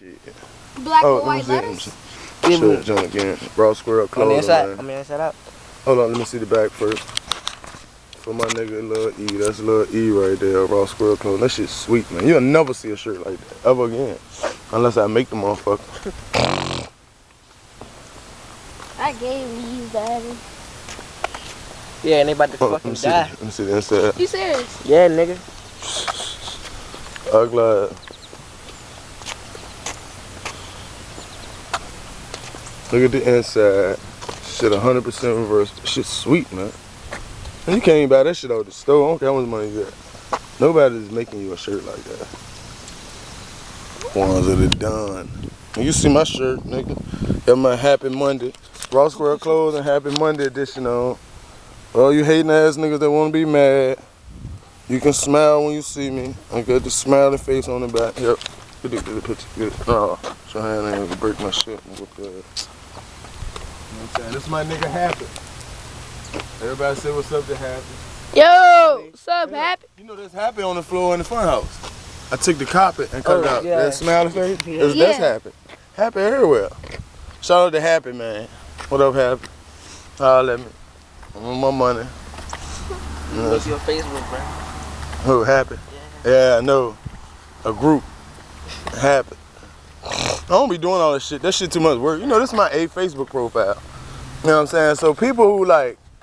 shit. Black Oh, or white let me letters? Give Show me that joint again. Raw squirrel on the clothing inside. line. I mean inside out. Hold on, let me see the back first. For my nigga Lil E, that's Lil E right there, raw squirrel clothing. That shit's sweet, man. You'll never see a shirt like that ever again. Unless I make the motherfucker. I gave these, daddy. Yeah, and they about to Hold on, let fucking me see, die. let me see the inside. You serious? Yeah, nigga. I'm Look at the inside. Shit 100% reverse. Shit sweet, man. And you can't even buy that shit out of the store. I don't care how much money you got. Nobody's making you a shirt like that. Ones that are done. And you see my shirt, nigga. Got my Happy Monday. Raw Square clothes and Happy Monday edition on. All you hating ass niggas that want to be mad, you can smile when you see me. I got the smiling face on the back. Yep. The picture. Get it. Oh, so hand ain't gonna break my shit. Whoop that. You know what I'm saying? This my nigga Happy. Everybody say what's up to Happy. Yo, what's up, Yeah. Happy? You know there's Happy on the floor in the front house. I took the carpet and cut Oh, it out. yeah. That smiling face, Yeah. that's, that's Yeah. Happy. Happy everywhere. Shout out to Happy, man. What up, Happy? Holla at me. I want my money. You know, What's your Facebook, bro? Who happy? Yeah, I know. A group. Happy. I don't be doing all this shit. That shit too much work. You know, this is my A Facebook profile. You know what I'm saying? So people who like